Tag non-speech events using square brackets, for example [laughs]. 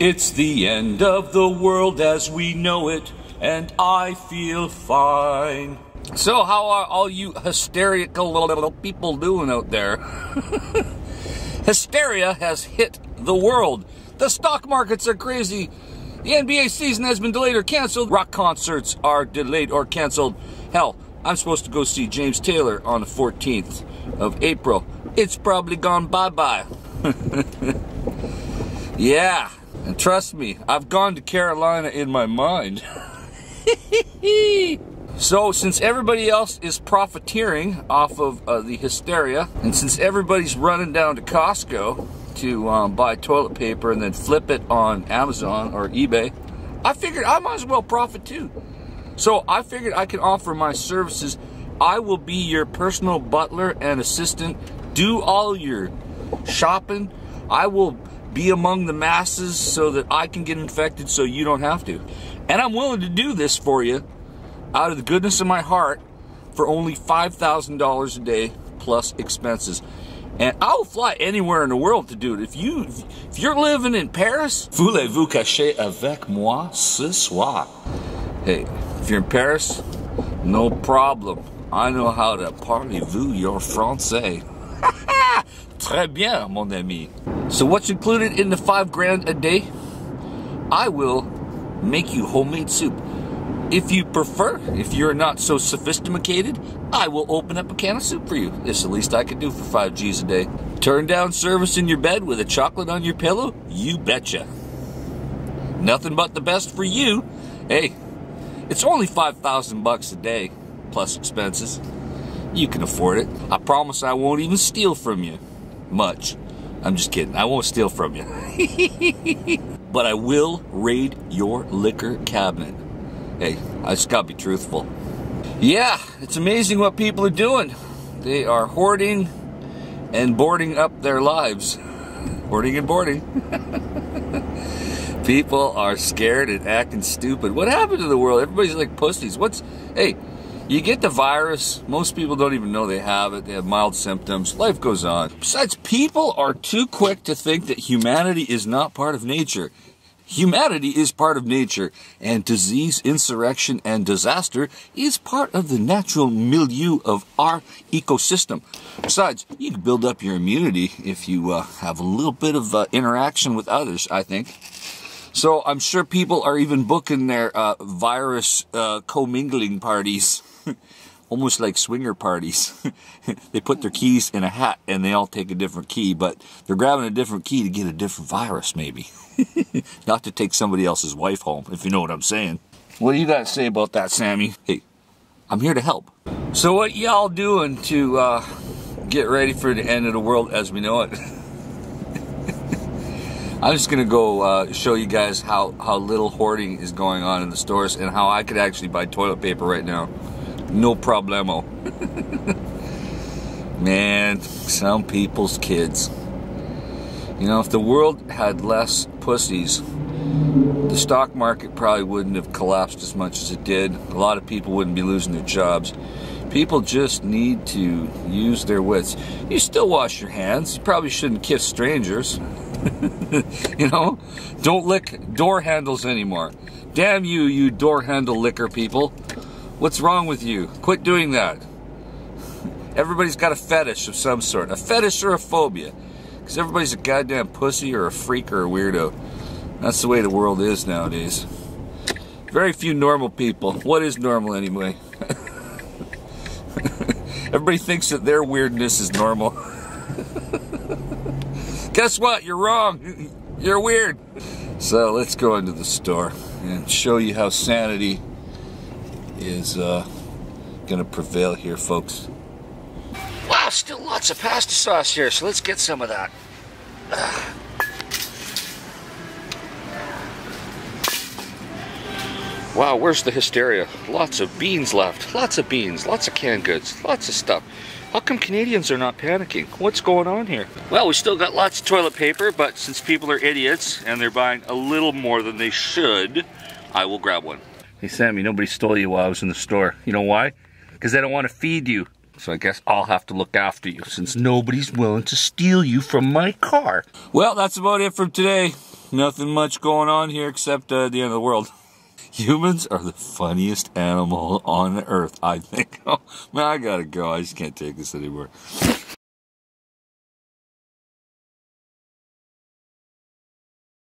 It's the end of the world as we know it, and I feel fine. So, how are all you hysterical little people doing out there? [laughs] Hysteria has hit the world. The stock markets are crazy. The NBA season has been delayed or canceled. Rock concerts are delayed or canceled. Hell, I'm supposed to go see James Taylor on the 14th of April. It's probably gone bye bye. [laughs] yeah, and trust me, I've gone to Carolina in my mind. [laughs] so, since everybody else is profiteering off of uh, the hysteria, and since everybody's running down to Costco to um, buy toilet paper and then flip it on Amazon or eBay, I figured I might as well profit too. So, I figured I can offer my services. I will be your personal butler and assistant, do all your shopping. I will be among the masses so that I can get infected so you don't have to. And I'm willing to do this for you out of the goodness of my heart for only $5,000 a day plus expenses. And I'll fly anywhere in the world to do it. If you if you're living in Paris, voulez-vous cacher avec moi ce soir? Hey, if you're in Paris, no problem. I know how to parlez-vous your français. [laughs] Très bien, mon ami. So what's included in the five grand a day? I will make you homemade soup. If you prefer, if you're not so sophisticated, I will open up a can of soup for you. It's the least I can do for 5 G's a day. Turn down service in your bed with a chocolate on your pillow? You betcha. Nothing but the best for you. Hey, it's only 5,000 bucks a day plus expenses. You can afford it. I promise I won't even steal from you much. I'm just kidding. I won't steal from you. [laughs] but I will raid your liquor cabinet. Hey, I just gotta be truthful. Yeah, it's amazing what people are doing. They are hoarding and boarding up their lives. Hoarding and boarding. [laughs] people are scared and acting stupid. What happened to the world? Everybody's like pussies. What's, hey, you get the virus, most people don't even know they have it. They have mild symptoms. Life goes on. Besides, people are too quick to think that humanity is not part of nature. Humanity is part of nature, and disease, insurrection, and disaster is part of the natural milieu of our ecosystem. Besides, you can build up your immunity if you uh, have a little bit of uh, interaction with others, I think. So I'm sure people are even booking their uh, virus uh, commingling parties. [laughs] Almost like swinger parties. [laughs] they put their keys in a hat and they all take a different key, but they're grabbing a different key to get a different virus, maybe. [laughs] Not to take somebody else's wife home, if you know what I'm saying. What do you got to say about that, Sammy? Hey, I'm here to help. So, what y'all doing to uh, get ready for the end of the world as we know it? I'm just gonna go uh, show you guys how, how little hoarding is going on in the stores and how I could actually buy toilet paper right now. No problemo. [laughs] Man, some people's kids. You know, if the world had less pussies, the stock market probably wouldn't have collapsed as much as it did. A lot of people wouldn't be losing their jobs. People just need to use their wits. You still wash your hands. You probably shouldn't kiss strangers. [laughs] you know, don't lick door handles anymore. Damn you, you door handle licker people. What's wrong with you? Quit doing that. Everybody's got a fetish of some sort, a fetish or a phobia. Because everybody's a goddamn pussy or a freak or a weirdo. That's the way the world is nowadays. Very few normal people. What is normal anyway? [laughs] Everybody thinks that their weirdness is normal. [laughs] Guess what? You're wrong. You're weird. So let's go into the store and show you how sanity is uh, going to prevail here, folks. Wow, still lots of pasta sauce here, so let's get some of that. Wow, where's the hysteria? Lots of beans left. Lots of beans, lots of canned goods, lots of stuff. How come Canadians are not panicking? What's going on here? Well, we still got lots of toilet paper, but since people are idiots and they're buying a little more than they should, I will grab one. Hey, Sammy, nobody stole you while I was in the store. You know why? Because they don't want to feed you. So I guess I'll have to look after you since nobody's willing to steal you from my car. Well, that's about it for today. nothing much going on here except uh, the end of the world. Humans are the funniest animal on earth, I think. [laughs] Oh, man, I gotta go. I just can't take this anymore.